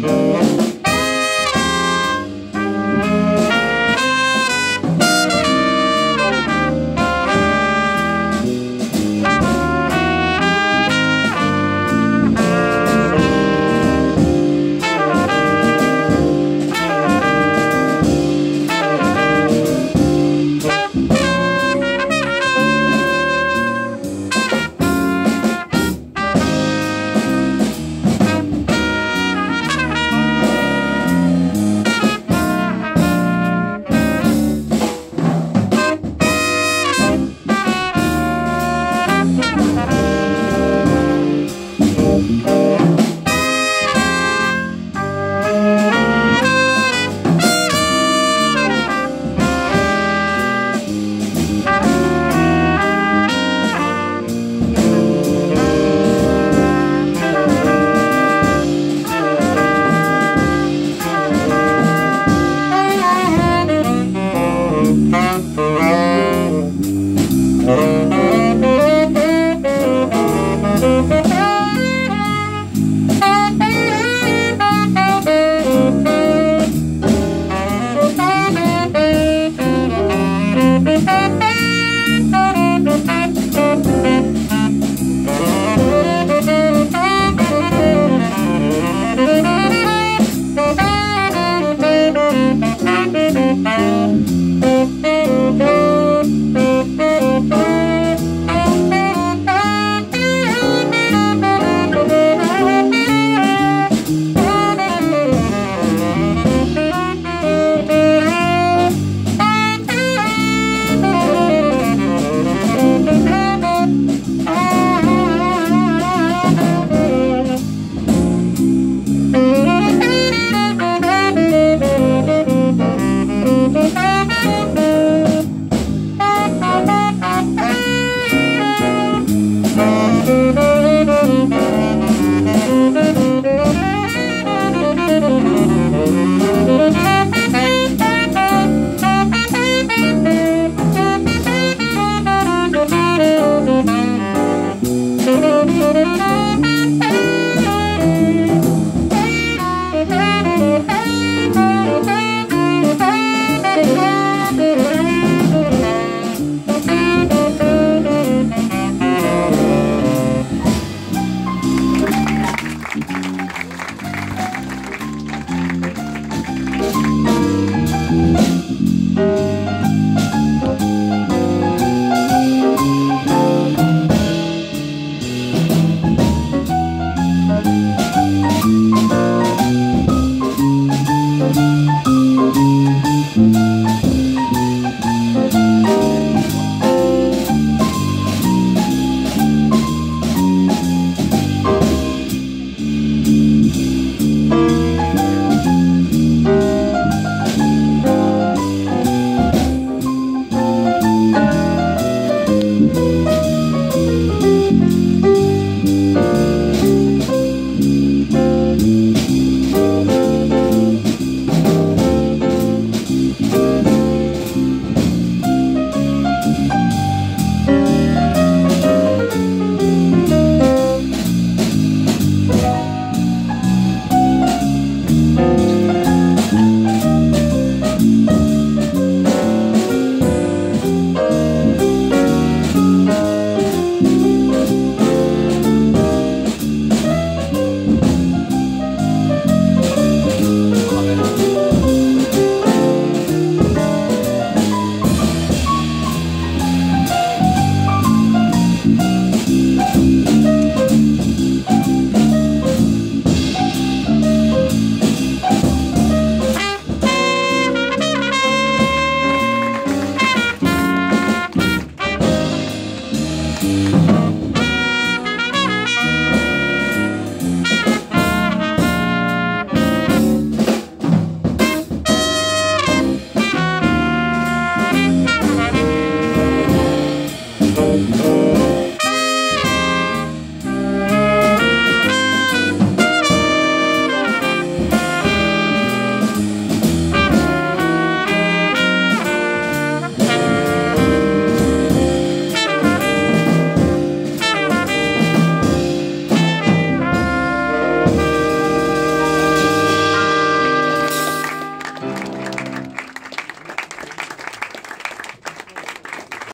Gracias.